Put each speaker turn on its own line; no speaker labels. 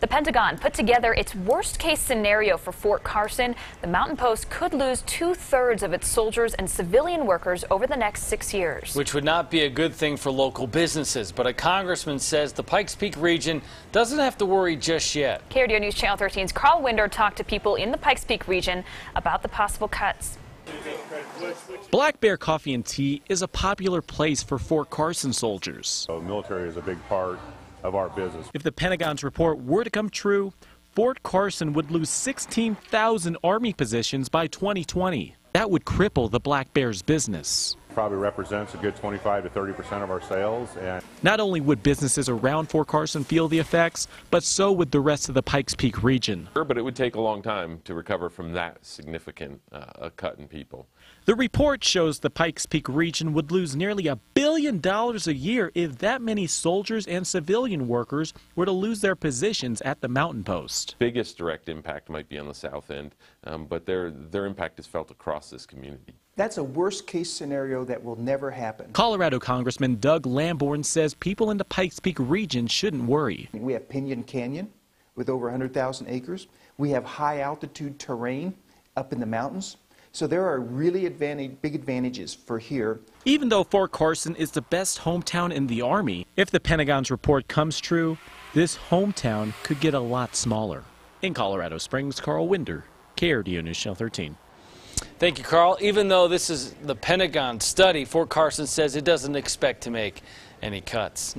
The Pentagon put together its worst case scenario for Fort Carson. The Mountain Post could lose two thirds of its soldiers and civilian workers over the next six years.
Which would not be a good thing for local businesses. But a congressman says the Pikes Peak region doesn't have to worry just yet.
KRDO News Channel 13's Carl Winder talked to people in the Pikes Peak region about the possible cuts.
Black Bear Coffee and Tea is a popular place for Fort Carson soldiers.
So the military is a big part of our business.
If the Pentagon's report were to come true, Fort Carson would lose 16,000 Army positions by 2020. That would cripple the Black Bear's business.
Probably represents a good 25 to 30 percent of our sales. And
Not only would businesses around Fort Carson feel the effects, but so would the rest of the Pikes Peak region.
Sure, but it would take a long time to recover from that significant uh, a cut in people.
The report shows the Pikes Peak region would lose nearly a billion dollars a year if that many soldiers and civilian workers were to lose their positions at the Mountain Post.
Biggest direct impact might be on the south end, um, but their their impact is felt across this community.
That's a worst case scenario that will never happen.
Colorado Congressman Doug Lamborn says people in the Pikes Peak region shouldn't worry.
We have Piñon Canyon with over 100,000 acres. We have high altitude terrain up in the mountains. So there are really advantage, big advantages for here.
Even though Fort Carson is the best hometown in the Army, if the Pentagon's report comes true, this hometown could get a lot smaller. In Colorado Springs, Carl Winder, KRDO News Channel 13.
Thank you, Carl. Even though this is the Pentagon study, Fort Carson says it doesn't expect to make any cuts.